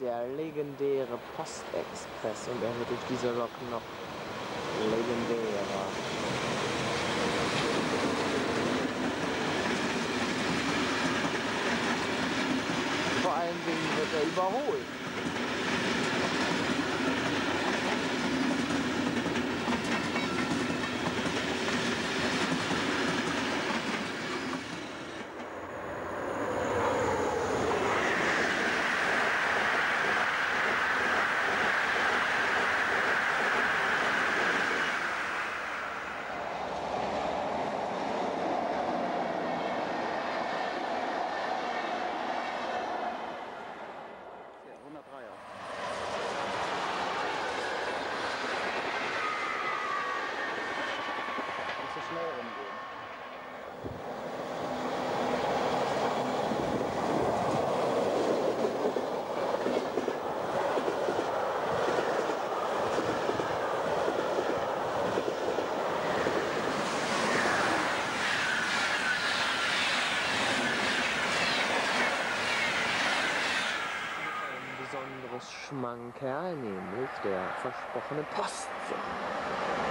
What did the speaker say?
der legendäre Postexpress und er wird durch diese Lok noch legendärer. Vor allen Dingen wird er überholt. Schmankerl, nämlich der versprochene Postsitz.